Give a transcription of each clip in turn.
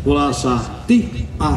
Volá sa Ty a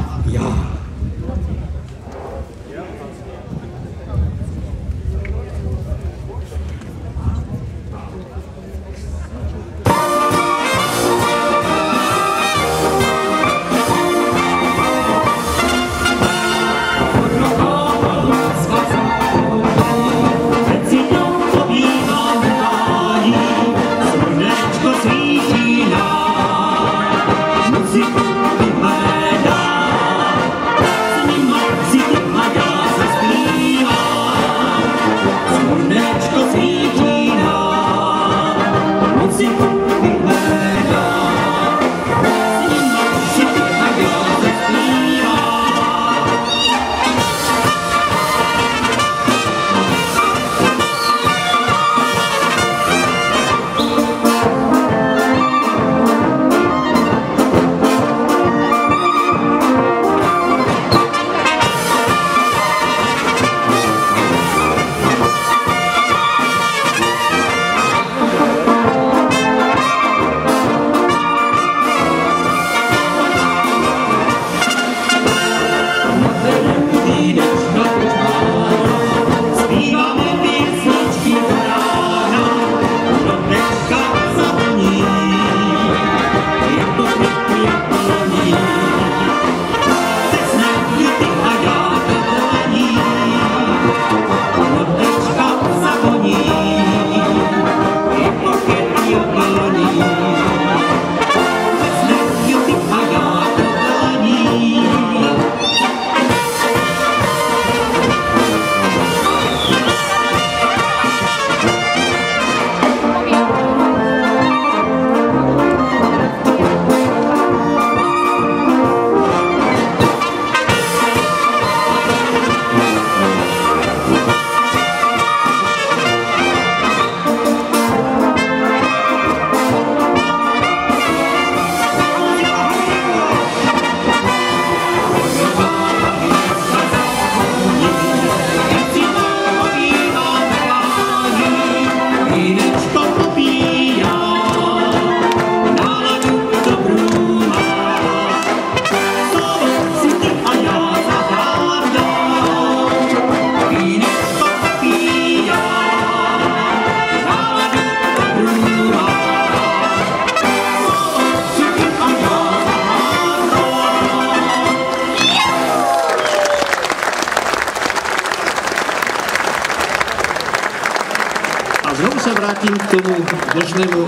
Znowu se vrátím k tomu možnému